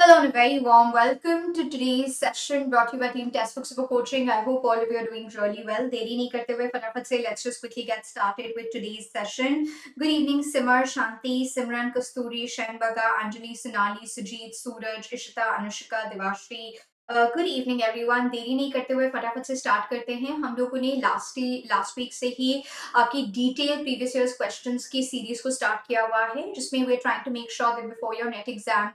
Hello and a very warm welcome to today's session brought to you by Team Textbook Super Coaching. I hope all of you are doing really well. देरी नहीं करते हुए फटाफट से let's just quickly get started with today's session. Good evening, Simar, Shanti, Simran, Kasturi, Shenbaga, Anjali, Sonali, Sujit, Suraj, Ishita, Anushka, Devashri, Good evening everyone देरी नहीं करते हुए फटाफट से स्टार्ट करते हैं। हम लोगों ने लास्ट लास्ट वीक से ही आपकी डिटेल प्रीवियस ईयर क्वेश्चंस की सीरीज़ को स्टार्ट किया हुआ है, जिसमें we trying to make sure that before your NET exam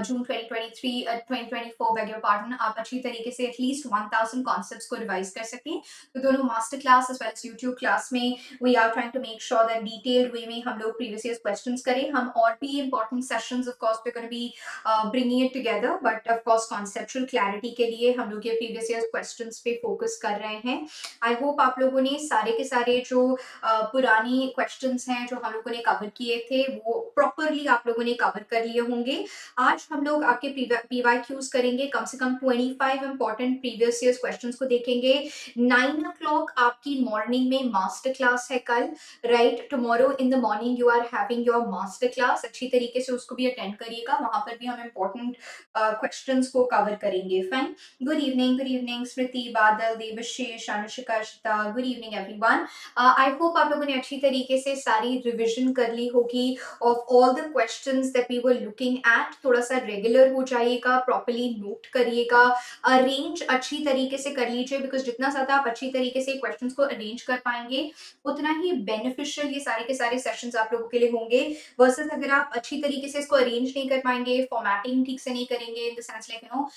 June 2023 2024 beg your pardon आप अच्छी तरीके से एटलीस्ट 1000 कॉन्सेप्ट्स को रिवाइज कर सकें। तो दोनों master class as well as YouTube class में we are trying to make sure that detailed way में हम लोग प्रीवियस ईयर क्वेश्चन करें। हम और भी important sessions of course we gonna be bringing it together but of course conceptual clarity के लिए हम लोग ये प्रीवियस ईयर क्वेश्चन पे फोकस कर रहे हैं। आई होप आप लोगों ने सारे के सारे जो पुरानी क्वेश्चन हैं जो हम लोगों ने कवर किए थे, वो प्रॉपरली आप लोगों ने कवर कर लिए होंगे। आज हम लोग आपके पीवाई क्यूज करेंगे। कम से कम 25 इंपॉर्टेंट प्रीवियस ईयर क्वेश्चन को देखेंगे। नाइन ओ क्लॉक आपकी मॉर्निंग में मास्टर क्लास है कल right tomorrow in the morning you are having your master class अच्छी तरीके से उसको भी अटेंड करिएगा। वहाँ पर भी हम इम्पोर्टेंट क्वेश्चन को कवर करेंगे। Fine Good evening, good evening, Smriti, Badal, Devashish, Anushika, Shita. Good evening, everyone. Uh, I hope आप लोगों ने अच्छी तरीके से सारी रिविजन कर ली होगी of all the questions that we were looking at थोड़ा सा रेगुलर हो जाइएगा प्रॉपरली नोट करिएगा अरेंज अच्छी तरीके से कर लीजिए बिकॉज़ जितना ज़्यादा आप अच्छी तरीके से क्वेश्चंस को अरेंज कर पाएँगे उतना ही बेनिफिशियल ये सारे के सारे सेशंस आप लोगों के लिए होंगे वर्सेस अगर आप अच्छी तरीके से इसको अरेंज नहीं कर पाएँगे फॉर्मेटिंग ठीक से नहीं करेंगे in the sense like you know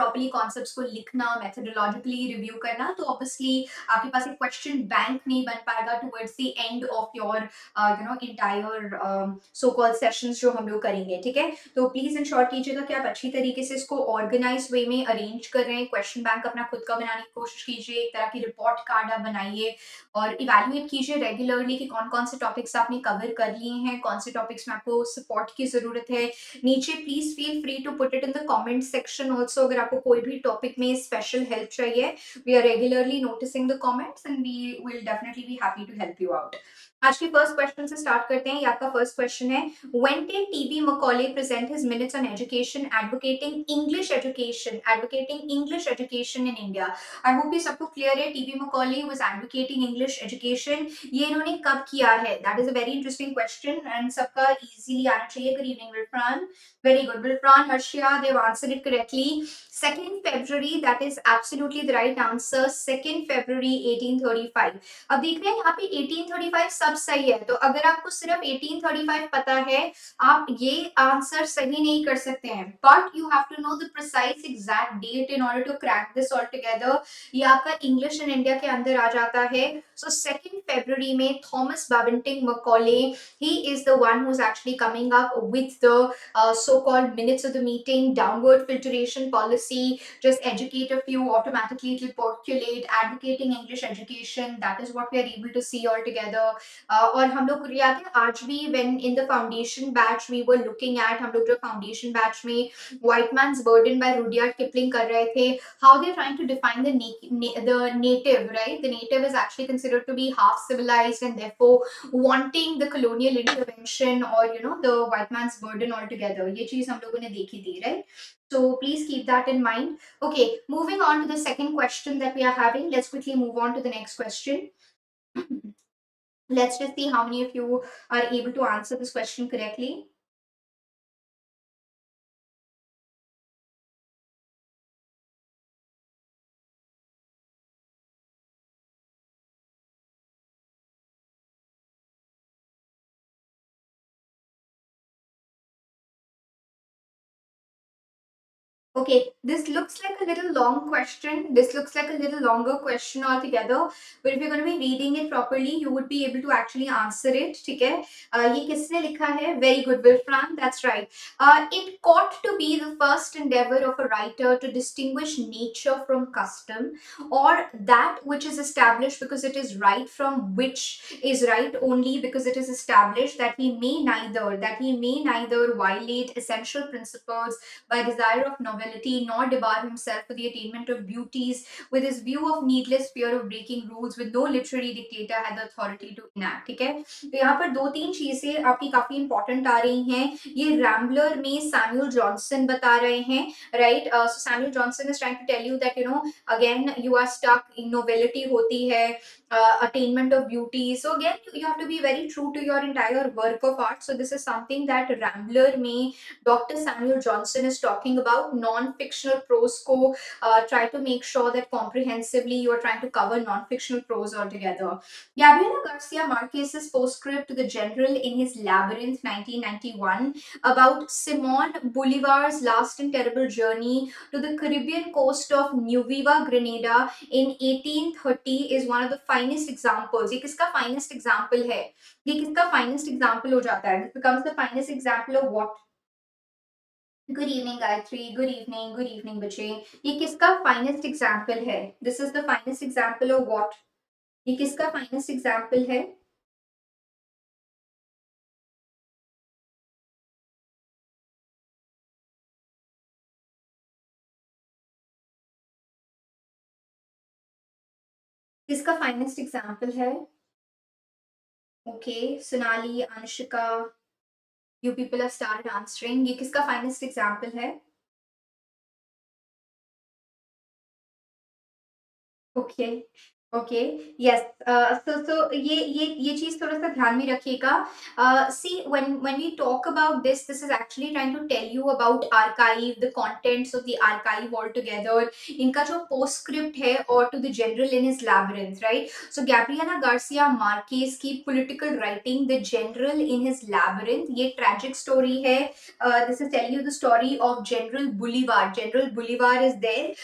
properly concept को लिखना मेथोडोलॉजिकली रिव्यू करना तो ऑब्वियसली आपके पास एक क्वेश्चन बैंक नहीं बन पाएगा towards the end of your you know entire so called sessions जो हम लोग करेंगे, ठीक है? तो प्लीज़ इंश्योर कीजिएगा कि आप अच्छी तरीके से इसको ऑर्गेनाइज वे में अरेंज कर रहे हैं। क्वेश्चन बैंक अपना खुद का बनाने की कोशिश कीजिए, एक तरह की रिपोर्ट कार्ड आप बनाइए और इवेल्युएट कीजिए रेगुलरली कि कौन कौन से टॉपिक्स आपने कवर कर लिए हैं, कौन से टॉपिक्स में आपको सपोर्ट की ज़रूरत है। नीचे please feel free to put it in the comment section also अगर आपको कोई भी टॉपिक में स्पेशल हेल्प चाहिए we are regularly noticing the comments and we will definitely be happy to help you out आज के फ़र्स्ट क्वेश्चन से start करते हैं आपका फ़र्स्ट क्वेश्चन है when did TB Macaulay present his minutes on education advocating English education advocating English education in India I hope ये सबको clear है TB Macaulay was advocating English education ये इन्होंने कब किया है? That is a very interesting question and सबका easily आना चाहिए good evening Wilfran very good Wilfran Harshiya Dev answered it correctly second February, that is absolutely the right answer, second February 1835 अब देख हैं यहाँ पे 1835 सब सही है तो अगर आपको सिर्फ़ 1835 पता है, आप ये आंसर सही नहीं कर सकते हैं। But you have to know the precise exact date in order to crack this all together ये आपका इंग्लिश इन इंडिया के अंदर आ जाता है। So 2nd February May, Thomas Babington Macaulay, he is the one who's actually coming up with the uh, so-called minutes of the meeting, downward filtration policy, just educate a few, automatically it will percolate, advocating English education, that is what we are able to see all together. Uh, और हम लोग when in the foundation batch we were looking at हम लोग foundation batch में White Man's Burden by Rudyard Kipling कर रहे the. how they're trying to define the, na the native right the native is actually considered considered to be half civilized and therefore wanting the colonial intervention or you know the white man's burden altogether. Right? So please keep that in mind. Okay moving on to the second question that we are having. Let's quickly move on to the next question. Let's just see how many of you are able to answer this question correctly. Okay, this looks like a little long question. This looks like a little longer question altogether. But if you're going to be reading it properly, you would be able to actually answer it. ठीक है uh, ये किसने लिखा है Very good, Wilfran. That's right. Uh, it ought to be the first endeavor of a writer to distinguish nature from custom or that which is established because it is right from which is right only because it is established that he may neither that he may neither violate essential principles by desire of novelty nobility, nor debar himself for the attainment of beauties, with his view of needless fear of breaking rules, with no literary dictator had the authority to enact. ठीक है तो यहाँ पर दो तीन चीज़ें आपकी काफ़ी इंपॉर्टेंट आ रही हैं ये रैम्बलर में सैम्यूल जॉनसन बता रहे हैं right Samuel Johnson is trying to tell you that you know again you are stuck novelty होती है uh, attainment of beauty. So again, you, have to be very true to your entire work of art. So this is something that Rambler में Dr. Samuel Johnson is talking about non-fictional prose को uh, try to make sure that comprehensively you are trying to cover non-fictional prose altogether. Gabriela Garcia Marquez's postscript to the general in his Labyrinth 1991 about Simon Bolivar's last and terrible journey to the Caribbean coast of Nueva Granada in 1830 is one of the finest example ये किसका finest example है? ये किसका finest example हो जाता है? Becomes the finest example of what good evening Gayatri good evening good evening बच्चे. ये किसका फाइनेस्ट एग्ज़ाम्पल है? This is the finest example of what ये किसका फाइनेस्ट एग्ज़ाम्पल है? किसका फाइनेस्ट एग्ज़ाम्पल है okay Sonali Anushika you people are star answering ये किसका फाइनेस्ट एग्ज़ाम्पल है okay. Okay yes so so ये ये ये चीज़ थोड़ा सा ध्यान में रखिएगा। See when when we talk about this this is actually trying to tell you about archive the contents of the archive all together इनका जो पोस्टस्क्रिप्ट है और to the general in his labyrinth right so Gabriel Garcia Marquez की political writing the general in his labyrinth ये tragic story है। This is tell you the story of general Bolivar general Bolivar is there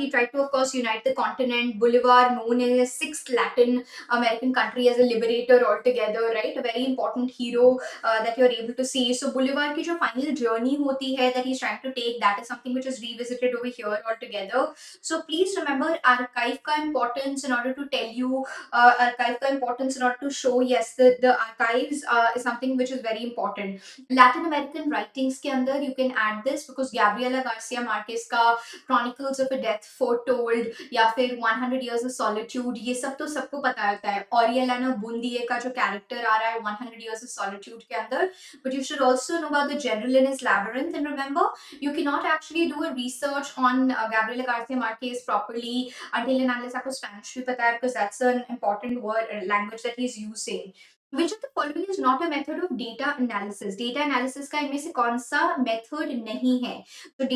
he tried to of course unite the continent Bolivar known a sixth Latin American country as a liberator altogether, right? A very important hero uh, that you're able to see. So Bolivar ki jo final journey hoti hai that he's trying to take, that is something which is revisited over here altogether. So please remember archive ka importance in order to tell you uh, archive ka importance in order to show yes the the archives uh, is something which is very important. Latin American writings ke andar you can add this because Gabriela Garcia Marquez ka Chronicles of a Death Foretold या फिर 100 Years of Solitude solitude ये सब तो सबको पता रहता है। और ये लाना बूंदी का जो कैरेक्टर आ रहा है one hundred years of solitude के अंदर। But you should also know about the general in is labyrinth and remember you can not actually do a research on Gabriel Garcia Marquez properly until and unless आपको Spanish भी पता है because that's an important word language that he is using का इनमें से कौन सा नहीं है? Is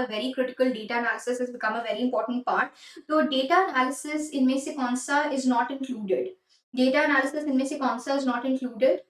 very critical data analysis is become a इनमें से कौन सा नॉट इंक्लूडेड डेटा एनालिसिस इनमें से कौन सा is not included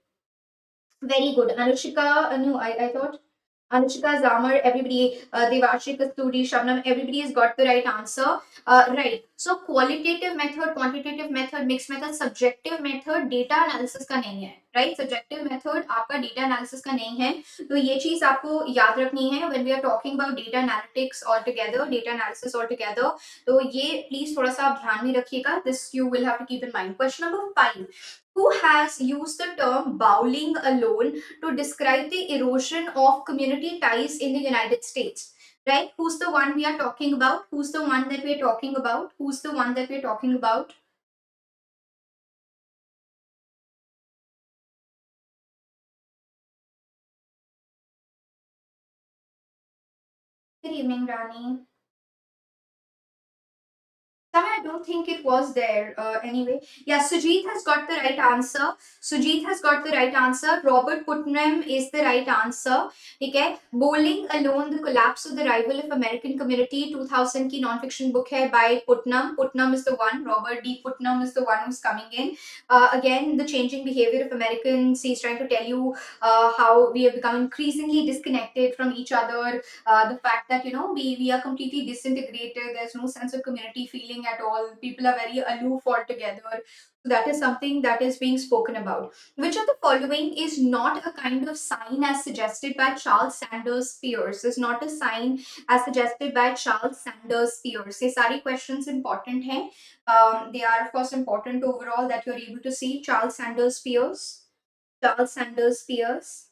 very good. anushika no i i thought Anushka Zamar, everybody, uh, Devashri Kasturi, Shabnam, everybody has got the right answer. Uh, right. So qualitative method, quantitative method, mixed method, subjective method, data analysis का नहीं है. Right? Subjective method आपका data analysis का नहीं है. तो ये चीज़ आपको याद रखनी है when we are talking about data analytics altogether, data analysis altogether. तो ये please थोड़ा सा आप ध्यान में रखिएगा. This you will have to keep in mind. Question number five. Who has used the term bowling alone to describe the erosion of community ties in the United States. Right? Who's the one we are talking about? Who's the one that we're talking about? Who's the one that we're talking about? Good evening, Rani. I don't think it was there uh, anyway. Yeah, Sujit has got the right answer. Sujit has got the right answer. Robert Putnam is the right answer. Okay. Bowling Alone, The Collapse of the Rival of American Community 2000 की non-fiction book hai by Putnam. Putnam is the one. Robert D. Putnam is the one who's coming in. Uh, again, the changing behavior of Americans. He's trying to tell you uh, how we have become increasingly disconnected from each other. Uh, the fact that, you know, we, we are completely disintegrated. There's no sense of community feeling at all. People are very aloof altogether. So that is something that is being spoken about. Which of the following is not a kind of sign as suggested by charles sanders peirce? Is not a sign as suggested by charles sanders peirce. These are questions important. Um, they are of course important overall that you're able to see. Charles sanders peirce. Charles sanders peirce.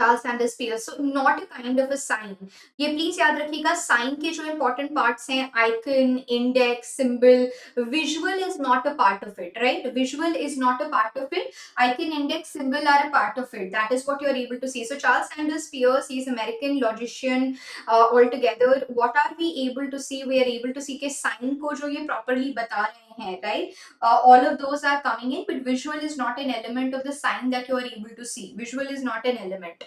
Charles Sanders Peirce so not a kind of a sign ये please याद रखिएगा sign के जो important parts हैं icon index symbol visual is not a part of it right visual is not a part of it icon index symbol are a part of it that is you are able to see so Charles Sanders Peirce he is American logician all together what are we able to see we are able to see के sign को जो ये properly बता रहे हैं right all of those are coming in but visual is not an element of the sign that you are able to see visual is not an element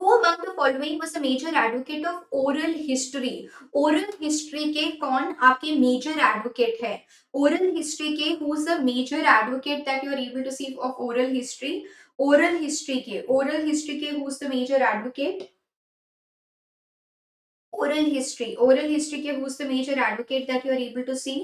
Who among the following was a major advocate of oral history? Oral history के कौन आपके major advocate है? Oral history के who's the major advocate that you are able to see of oral history? Oral history के oral history के who's the major advocate? Oral history. Oral history के who's the major advocate that you are able to see?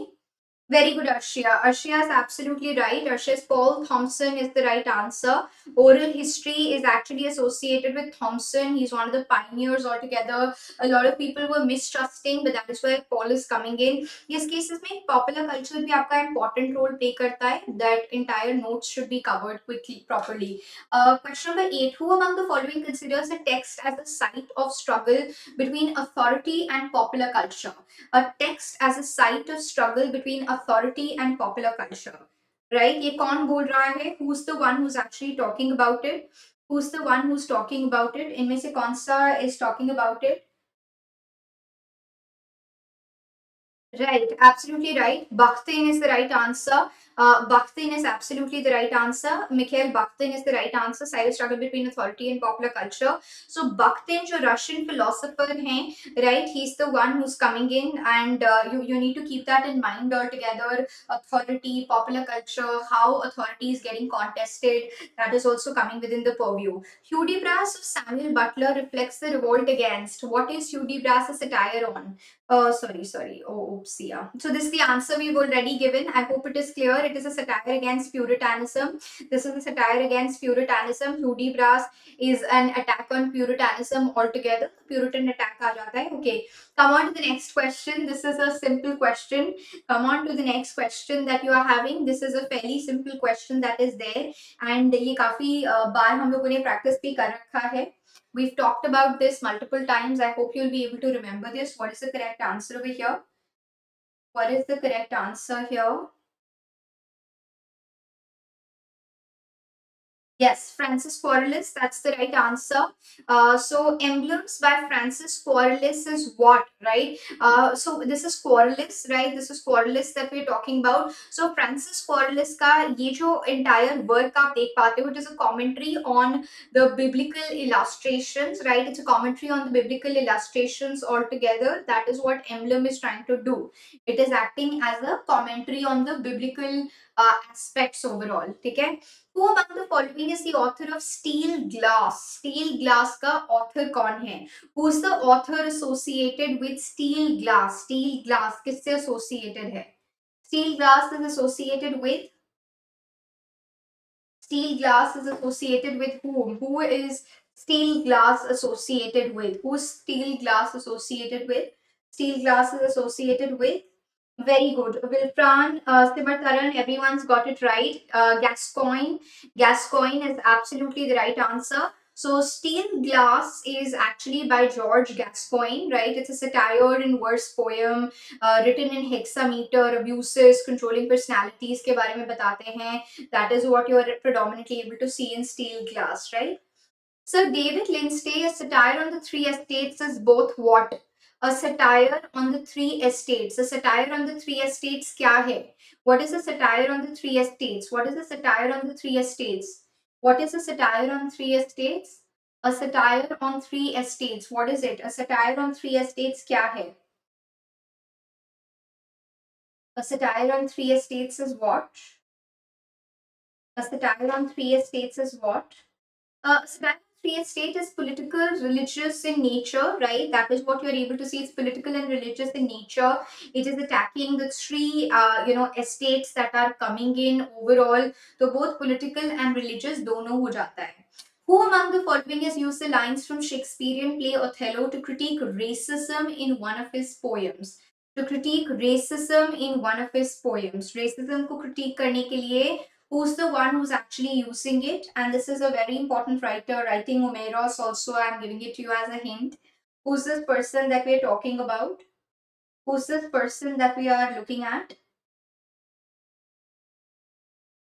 Very good, Ashia. Ashia is absolutely right. Ashia's Paul Thompson is the right answer. Oral history is actually associated with Thompson. He's one of the pioneers altogether. A lot of people were mistrusting, but that is where Paul is coming in. Yes, cases mein popular culture bhi aapka important role play karta hai. That entire notes should be covered quickly, properly. Uh, question number eight. Who among the following considers a text as a site of struggle between authority and popular culture? A text as a site of struggle between authority and popular culture right ये कौन बोल रहा है? Who the one who actually talking about it who the one who talking about it इनमें से कौन सा is talking about it Right, absolutely right. Bakhtin is the right answer. Uh, Bakhtin is absolutely the right answer. Mikhail Bakhtin is the right answer. Silent struggle between authority and popular culture. So Bakhtin, जो Russian philosopher right? He's the one who's coming in, and uh, you you need to keep that in mind altogether. Authority, popular culture, how authority is getting contested. That is also coming within the purview. Hudibras of Samuel Butler reflects the revolt against. What is Hudibras a satire on? Uh, sorry, sorry. Oh, oops, yeah. So this is the answer we've already given. I hope it is clear. It is a satire against Puritanism. This is a satire against Puritanism. Hudibras is an attack on Puritanism altogether. Puritan attack aa jata hai. Okay. Come on to the next question. This is a simple question. Come on to the next question that you are having. This is a fairly simple question that is there. And ये काफी बार हम लोगों ने practice भी कर रखा है. We've talked about this multiple times. I hope you'll be able to remember this. What is the correct answer over here? What is the correct answer here? Yes, Francis Quarles, that's the right answer. Uh, so, Emblems by Francis Quarles is what, right? Uh, so, this is Quarles, right? This is Quarles that we're talking about. So, Francis Quarles का ये जो entire work आप देख पाते हो, it is a commentary on the biblical illustrations, right? It's a commentary on the biblical illustrations altogether. That is what Emblem is trying to do. It is acting as a commentary on the biblical aspects overall ठीक है who among the following is the author of steel glass steel glass का author कौन है who is the author associated with steel glass steel glass किससे associated है steel glass is associated with steel glass is associated with whom who is steel glass associated with who's steel glass associated with steel glass is associated with Very good. Wilfran, uh, Simartaran, everyone's got it right. Uh, Gascoigne. Gascoigne is absolutely the right answer. So Steel Glass is actually by George Gascoigne, right? It's a satire in verse poem uh, written in hexameter, abuses, controlling personalities ke baare mein batate hain. That is what you are predominantly able to see in Steel Glass, right? Sir David Lindsay, a satire on the three estates is both what? A satire on the three estates. A satire on the three estates kya hai? What is a satire on the three estates? What is a satire on the three estates? What is a satire on three estates? A satire on three estates. What is it? A satire on three estates kya hai? A satire on three estates is what? A satire on three estates is what? Uh, satire state is political, religious in nature, right? That is what you're able to see. It's political and religious in nature. It is attacking the three, uh, you know, estates that are coming in overall. So both political and religious dono ho jata hai. Who among the following has used the lines from Shakespearean play Othello to critique racism in one of his poems? To critique racism in one of his poems. Racism ko critique karne ke liye who's the one who's actually using it and this is a very important writer writing Omeros also I'm giving it to you as a hint who's this person that we're talking about who's this person that we are looking at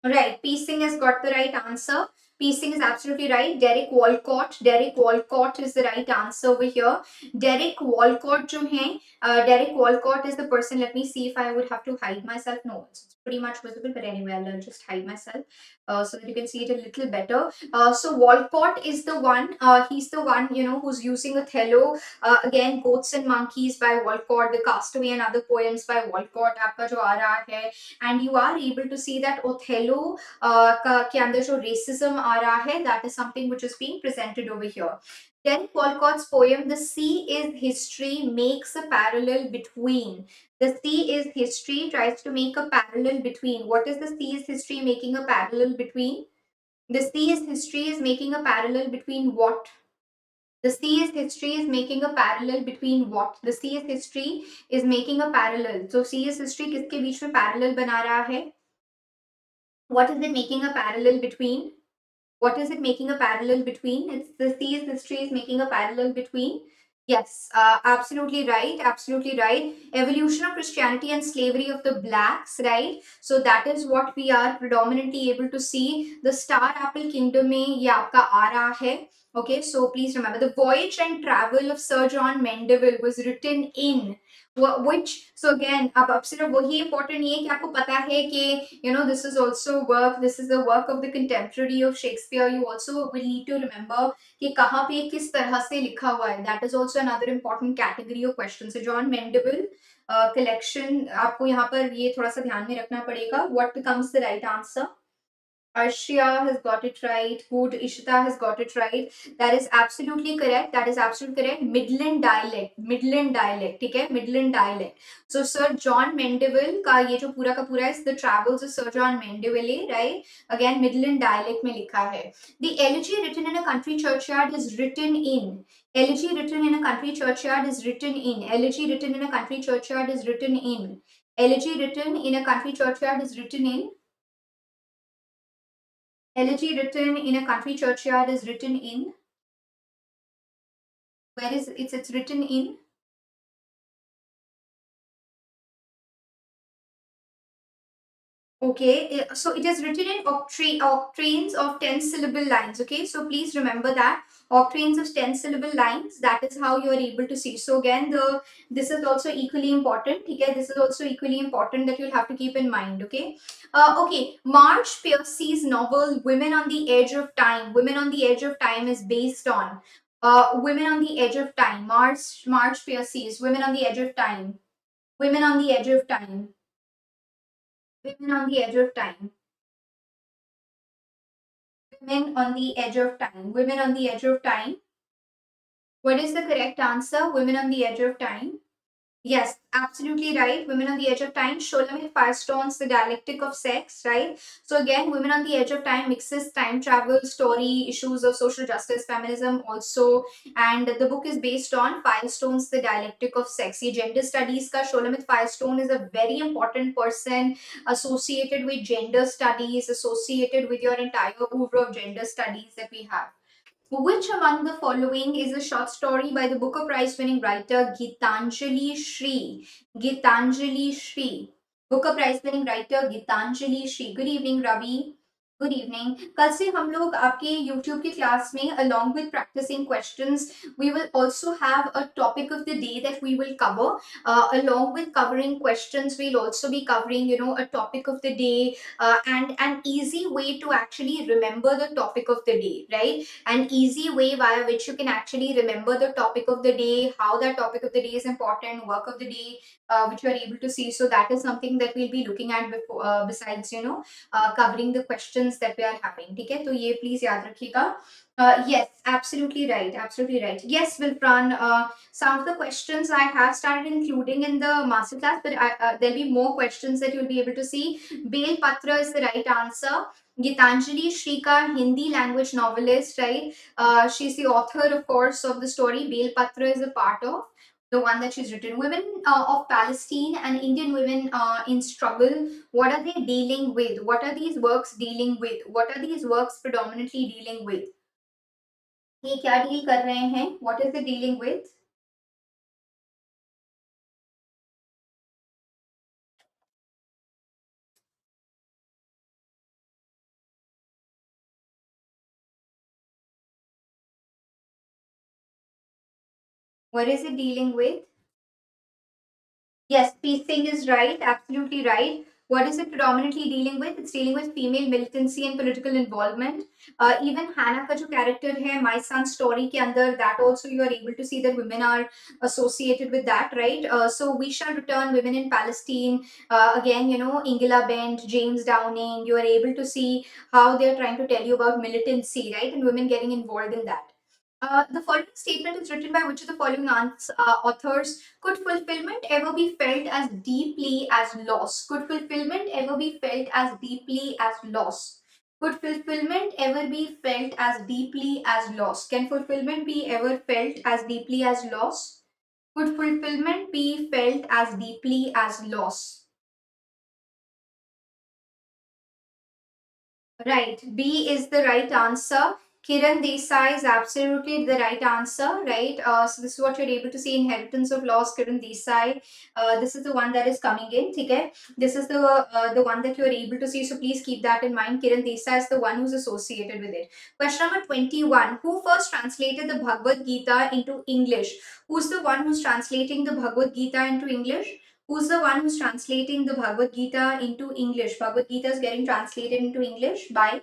right Piesing has got the right answer Piesing is absolutely right. Derek Walcott. Derek Walcott is the right answer over here. Derek Walcott जो है, uh, Derek Walcott is the person. Let me see if I would have to hide myself. No, it's pretty much visible but anyway. I'll just hide myself uh, so that you can see it a little better. Uh, so Walcott is the one uh, he's the one you know who's using Othello uh, again Goats and Monkeys by Walcott The Castaway and other poems by Walcott and you are able to see that Othello uh, racism that is something which is being presented over here. Then Walcott's poem The Sea is History makes a parallel between. The sea is history tries to make a parallel between. What is the sea is history making a parallel between? The sea is history is making a parallel between what? The sea is history is making a parallel between what? The sea is history is making a parallel. So sea is history किसके बीच में parallel बना रहा है? What is it making a parallel between? what is it making a parallel between? It's the Sea is History is making a parallel between. Yes, uh, absolutely right. Absolutely right. Evolution of Christianity and slavery of the blacks, right? So that is what we are predominantly able to see. The star apple kingdom mein ye aapka aa raha hai. Okay, so please remember the voyage and travel of Sir John Mandeville was written in which so again अब अब सिर्फ़ वही important नहीं है कि आपको पता है कि you know this is also work this is the work of the contemporary of Shakespeare you also will need to remember कि कहाँ पे किस तरह से लिखा हुआ है that is also another important category of questions so John Mandeville uh, collection आपको यहाँ पर ये थोड़ा सा ध्यान में रखना पड़ेगा what becomes the right answer Arshia has got it right. Good. Ishita has got it right. That is absolutely correct. That is absolutely correct. Midland dialect. Midland dialect. ठीक है Midland dialect. So Sir John Mandeville का ये जो पूरा का पूरा है the travels of Sir John Mandeville right? Again Midland dialect में लिखा है. The elegy written in a country churchyard is written in. Elegy written in a country churchyard is written in. Elegy written in a country churchyard is written in. Elegy written in a country churchyard is written in. Elegy written in a country churchyard is written in. Where is it's it's written in? Okay, so it is written in quatrains of 10 syllable lines. Okay, so please remember that quatrains of 10 syllable lines. That is how you are able to see. So again, the this is also equally important. Okay, this is also equally important that you'll have to keep in mind. Okay, uh, okay. Marge Piercy's novel Women on the Edge of Time. Women on the Edge of Time is based on uh, Women on the Edge of Time. Marge Marge Piercy's Women on the Edge of Time. Women on the Edge of Time Women on the edge of time. Women on the edge of time. Women on the edge of time. What is the correct answer? Women on the edge of time. Yes, absolutely right. Women on the Edge of Time, Shulamith Firestone's The Dialectic of Sex, right? So again, Women on the Edge of Time mixes time travel, story, issues of social justice, feminism also. And the book is based on Firestone's The Dialectic of Sex. Gender studies ka Shulamith Firestone is a very important person associated with gender studies, associated with your entire oeuvre of gender studies that we have. Which among the following is a short story by the Booker Prize winning writer Geetanjali Shree? Geetanjali Shree. Booker Prize winning writer Geetanjali Shree. Good evening, Ravi. Good evening कल से हम लोग आपके YouTube की class में along with practicing questions we will also have a topic of the day that we will cover along with covering questions we will also be covering you know a topic of the day and N easy way to actually remember the topic of the day right an easy way via which you can actually remember the topic of the day how that topic of the day is important work of the day uh, which you are able to see so that is something that we'll be looking at before uh, besides you know uh, covering the questions questions that we are having ठीक है तो ये please याद रखिएगा uh, yes absolutely right absolutely right yes Wilfran uh, some of the questions I have started including in the masterclass but I, uh, there'll be more questions that you'll be able to see Bel Patra is the right answer Gitanjali Shrika, Hindi language novelist, right? Uh, she's the author, of course, of the story. Bel Patra is a part of. the one that she's written. Women uh, of palestine and indian women uh, in struggle what are they dealing with? What are these works dealing with? What are these works predominantly dealing with? ye kya what is it dealing with? What is it dealing with? Yes, piecing is right, absolutely right. What is it predominantly dealing with? It's dealing with female militancy and political involvement. Uh, even Hannah ka jo character hai, My Son's Story ke andar, that also you are able to see that women are associated with that, right? Uh, so we shall return women in Palestine. Uh, again, you know, Ingela Bendt, James Downing, you are able to see how they're trying to tell you about militancy, right? And women getting involved in that. Uh, the following statement is written by which of the following uh, authors? Could fulfillment ever be felt as deeply as loss? Could fulfillment ever be felt as deeply as loss? Could fulfillment ever be felt as deeply as loss? Can fulfillment be ever felt as deeply as loss? Could fulfillment be felt as deeply as loss? Right, B is the right answer. Kiran Desai is absolutely the right answer, right? Uh, so this is what you're able to see, Inheritance of Loss, Kiran Desai. Uh, this is the one that is coming in, okay? This is the uh, the one that you're able to see, so please keep that in mind. Kiran Desai is the one who's associated with it. Question number 21. Who first translated the Bhagavad Gita into English? Who's the one who's translating the Bhagavad Gita into English? Who's the one who's translating the Bhagavad Gita into English? Bhagavad Gita is getting translated into English by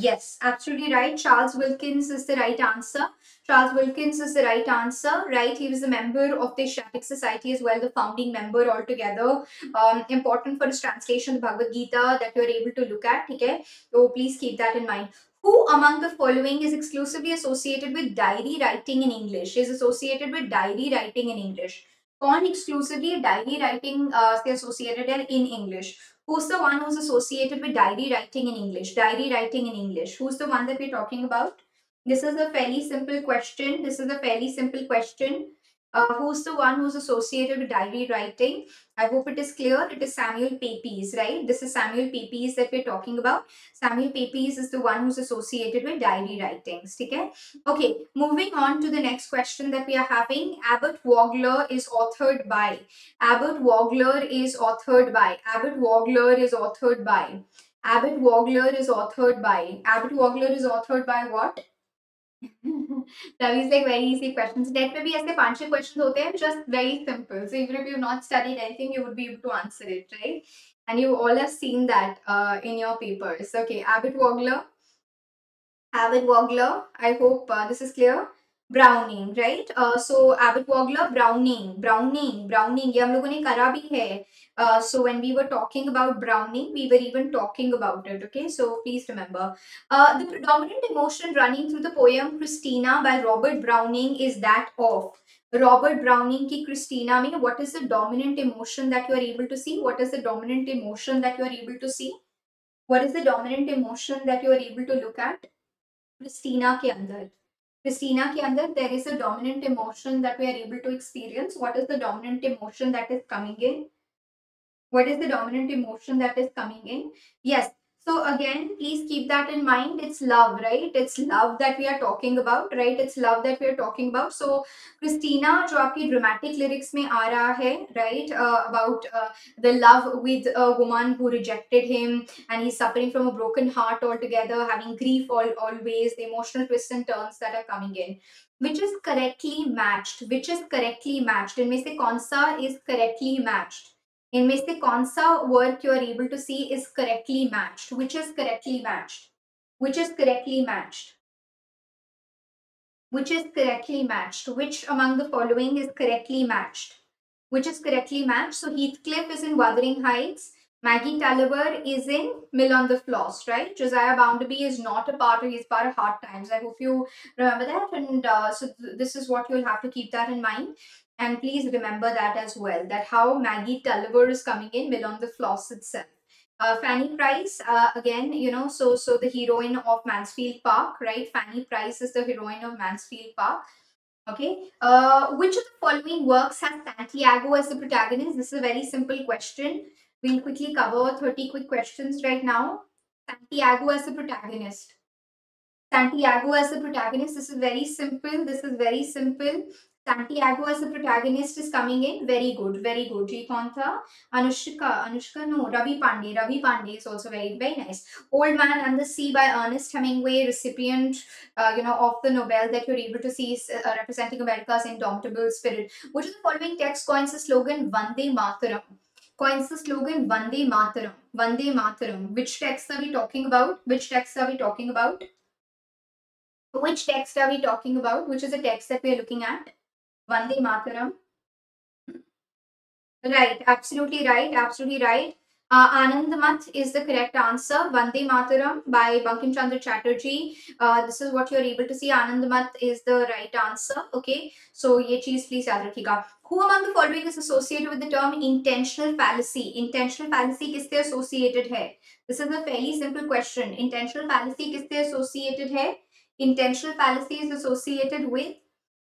Yes, absolutely right. Charles Wilkins is the right answer. Charles Wilkins is the right answer, right? He was a member of the Asiatic Society as well, the founding member altogether. Um, important for his translation of the Bhagavad Gita that you're able to look at, okay? So please keep that in mind. Who among the following is exclusively associated with diary writing in English? Is associated with diary writing in English? कौन exclusively diary writing uh, associated in English? Who's the one who's associated with diary writing in English? Diary writing in English. Who's the one that we're talking about? This is a fairly simple question. This is a fairly simple question. Uh, who's the one who's associated with diary writing? I hope it is clear. It is Samuel Pepys, right? This is Samuel Pepys that we're talking about. Samuel Pepys is the one who's associated with diary writings. Okay? okay, moving on to the next question that we are having. Abbott Vogler is authored by. Abbott Vogler is authored by. Abbott Vogler is authored by. Abbott Vogler is authored by. Abbott Vogler is authored by what? Ravi's like very easy questions. Net में भी ऐसे पाँच छह questions होते हैं just very simple. So even if you've not studied anything, you would be able to answer it, right? And you all have seen that uh, in your papers. Okay, Abbott Wagler. Abbott Wagler. I hope uh, this is clear. Browning right so Abt Vogler Browning Browning Browning ये हम लोगों ने करा भी है Uh, so when we were talking about browning, we were even talking about it. Okay, so please remember. Uh, the predominant emotion running through the poem Cristina by Robert Browning is that of Robert Browning ki Cristina. I mean, what is the dominant emotion that you are able to see? What is the dominant emotion that you are able to see? What is the dominant emotion that you are able to look at? Cristina ke andar. Cristina ke andar, there is a dominant emotion that we are able to experience. What is the dominant emotion that is coming in? What is the dominant emotion that is coming in? Yes. So again, please keep that in mind. It's love, right? It's love that we are talking about, right? It's love that we are talking about. So Cristina, जो आपकी dramatic lyrics में आ रहा है, right? Uh, about uh, the love with a woman who rejected him and he's suffering from a broken heart altogether, having grief all always, the emotional twists and turns that are coming in. Which is correctly matched? Which is correctly matched? इनमें से say, सा is correctly matched? in which the konsa work you are able to see is correctly matched, which is correctly matched, which is correctly matched, which is correctly matched, which among the following is correctly matched, which is correctly matched. So Heathcliff is in Wuthering Heights. Maggie Tulliver is in Mill on the Floss, right? Josiah Bounderby is not a part of, he's part of Hard Times. I hope you remember that. And uh, so th this is what you'll have to keep that in mind. And please remember that as well, that how Maggie Tulliver is coming in on the Floss itself. Uh, Fanny Price, uh, again, you know, so so the heroine of Mansfield Park, right? Fanny Price is the heroine of Mansfield Park. Okay. Uh, which of the following works has Santiago as the protagonist? This is a very simple question. We'll quickly cover 30 quick questions right now. Santiago as the protagonist. Santiago as the protagonist. This is very simple. This is very simple. Santiago as the protagonist is coming in. Very good, very good. Jikontha, Anushka, Anushka, no, Ravi Pandey. Ravi Pandey is also very, very nice. Old Man and the Sea by Ernest Hemingway, recipient, uh, you know, of the Nobel that you're able to see is uh, representing America's indomitable spirit. Which of the following text coins the slogan Vande Mataram? Coins the slogan Vande Mataram. Vande Mataram. Which text are we talking about? Which text are we talking about? Which text are we talking about? Which is the text that we are looking at? Vande Mataram. Right, absolutely right, absolutely right. Uh, Anand Math is the correct answer. Vande Mataram by Bankim Chandra Chatterjee. Uh, this is what you're able to see. Anand Math is the right answer. Okay, so ye cheez please yaad rakhega. Who among the following is associated with the term intentional fallacy? Intentional fallacy किससे associated है? This is a fairly simple question. Intentional fallacy किससे associated है? Intentional fallacy is associated with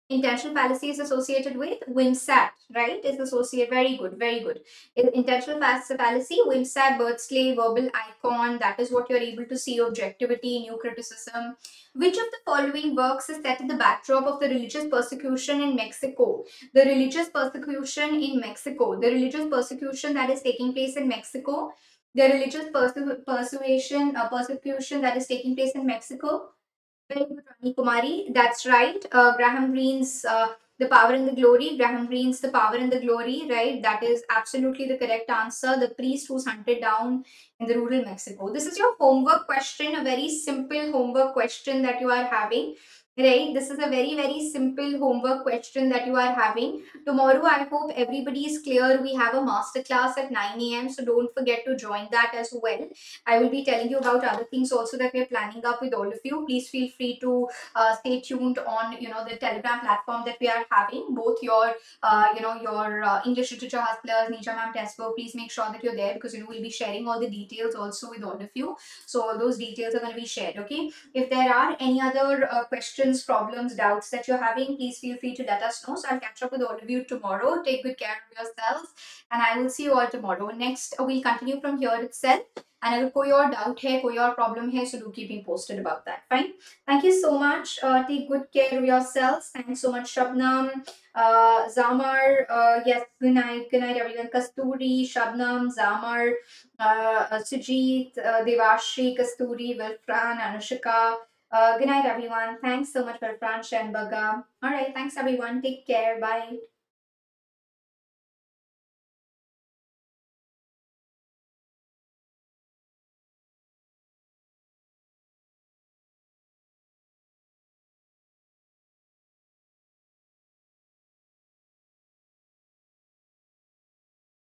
intentional fallacy is associated with Wimsatt, right? Is associated, very good, very good. Intentional fallacy, Wimsatt, Beardsley, verbal icon, that is what you're able to see, objectivity, new criticism. Which of the following works is set in the backdrop of the religious persecution in Mexico? The religious persecution in Mexico, the religious persecution that is taking place in Mexico, the religious persu persuasion, uh, persecution that is taking place in Mexico, Rani Kumari. That's right. Uh, Graham Greene's uh, The Power and the Glory. Graham Greene's The Power and the Glory, right? That is absolutely the correct answer. The priest who's hunted down in the rural Mexico. This is your homework question, a very simple homework question that you are having right this is a very very simple homework question that you are having. Tomorrow i hope everybody is clear. We have a master class at 9 a.m so don't forget to join that as well. I will be telling you about other things also that we're planning up with all of you. Please feel free to uh, stay tuned on you know the telegram platform that we are having. Both your uh, you know your uh, english literature hustlers nisha ma'am testbook please make sure that you're there because you know we'll be sharing all the details also with all of you. So all those details are going to be shared okay? If there are any other uh, questions questions, problems, doubts that you're having, please feel free to let us know. So I'll catch up with all of you tomorrow. Take good care of yourselves. And I will see you all tomorrow. Next, we'll continue from here itself. And if koi your doubt hai, koi aur problem here, so do keep me posted about that. Fine. Thank you so much. Uh, take good care of yourselves. Thanks so much, Shabnam, uh, Zamar. Uh, yes, good night. Good night, everyone. Kasturi, Shabnam, Zamar, uh, Sujit, uh, Devashri, Kasturi, Wilfran, Anushika uh, good night, everyone. Thanks so much for Fran Shenbaga. All right. Thanks, everyone. Take care. Bye.